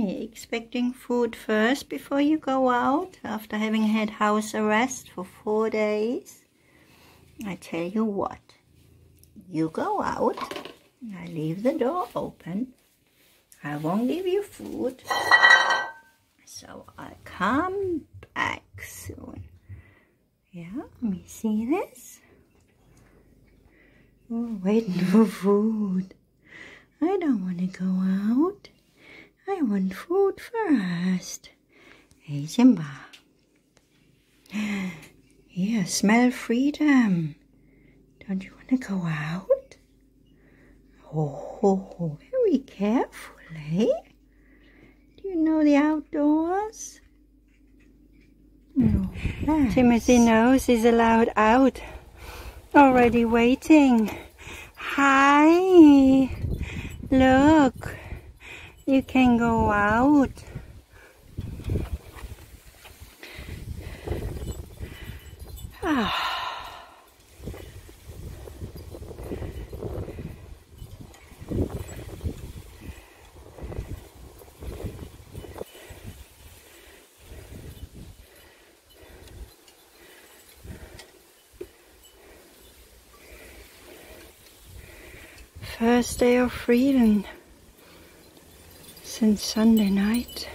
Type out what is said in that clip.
expecting food first before you go out after having had house arrest for four days? I tell you what, you go out, I leave the door open, I won't give you food, so I'll come back soon. Yeah, let me see this. Oh, waiting for food. I don't want to go out. I want food first. Hey, Simba. Here, smell freedom. Don't you want to go out? Oh, very carefully. Eh? Do you know the outdoors? No. Timothy knows he's allowed out. Already waiting. Hi. Look. You can go out. Ah. First day of freedom since Sunday night.